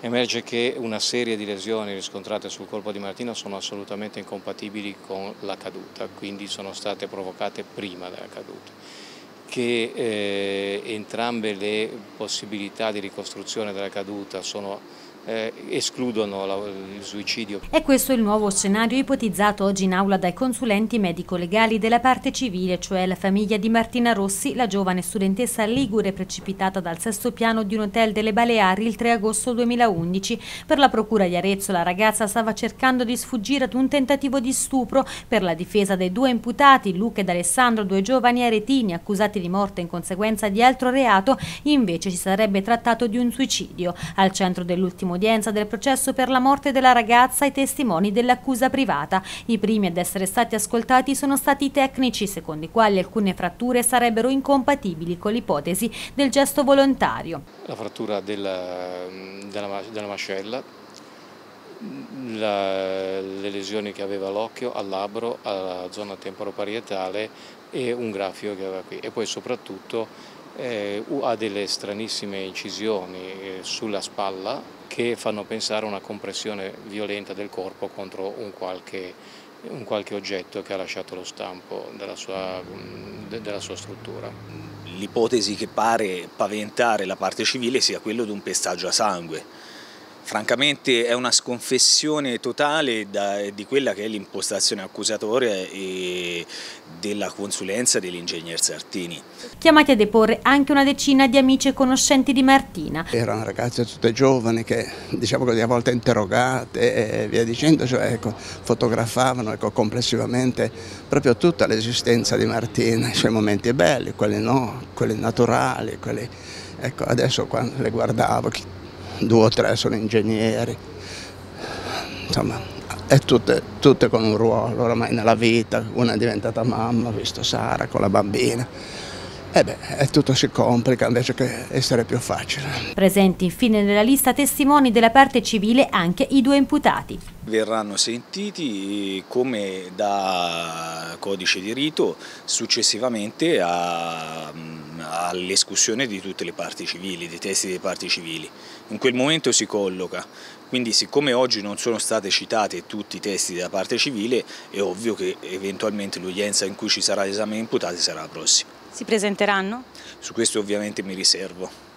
emerge che una serie di lesioni riscontrate sul corpo di Martina sono assolutamente incompatibili con la caduta, quindi sono state provocate prima della caduta. Che eh, entrambe le possibilità di ricostruzione della caduta sono eh, escludono la, il suicidio. È questo il nuovo scenario ipotizzato oggi in aula dai consulenti medico-legali della parte civile, cioè la famiglia di Martina Rossi, la giovane studentessa ligure precipitata dal sesto piano di un hotel delle Baleari il 3 agosto 2011. Per la procura di Arezzo la ragazza stava cercando di sfuggire ad un tentativo di stupro per la difesa dei due imputati, Luca ed Alessandro, due giovani aretini accusati di morte in conseguenza di altro reato, invece si sarebbe trattato di un suicidio. Al centro dell'ultimo udienza del processo per la morte della ragazza i testimoni dell'accusa privata. I primi ad essere stati ascoltati sono stati i tecnici, secondo i quali alcune fratture sarebbero incompatibili con l'ipotesi del gesto volontario. La frattura della, della, della mascella, la, le lesioni che aveva all'occhio, al labbro, alla zona temporoparietale e un graffio che aveva qui e poi soprattutto eh, ha delle stranissime incisioni eh, sulla spalla che fanno pensare a una compressione violenta del corpo contro un qualche, un qualche oggetto che ha lasciato lo stampo della sua, della sua struttura. L'ipotesi che pare paventare la parte civile sia quello di un pestaggio a sangue Francamente è una sconfessione totale da, di quella che è l'impostazione accusatoria e della consulenza dell'ingegner Sartini. Chiamati a deporre anche una decina di amici e conoscenti di Martina. Erano ragazze tutte giovani che diciamo così a volte interrogate e via dicendo, cioè ecco, fotografavano ecco, complessivamente proprio tutta l'esistenza di Martina, i suoi momenti belli, quelli no, quelli naturali, quelli, ecco, adesso quando le guardavo due o tre sono ingegneri, insomma, e tutte, tutte con un ruolo oramai nella vita, una è diventata mamma, ho visto Sara con la bambina. E eh beh, tutto si complica invece che essere più facile. Presenti infine nella lista testimoni della parte civile anche i due imputati. Verranno sentiti come da codice di rito successivamente all'escussione di tutte le parti civili, dei testi delle parti civili. In quel momento si colloca, quindi siccome oggi non sono state citate tutti i testi della parte civile è ovvio che eventualmente l'udienza in cui ci sarà l'esame imputati sarà la prossima. Si presenteranno? Su questo ovviamente mi riservo.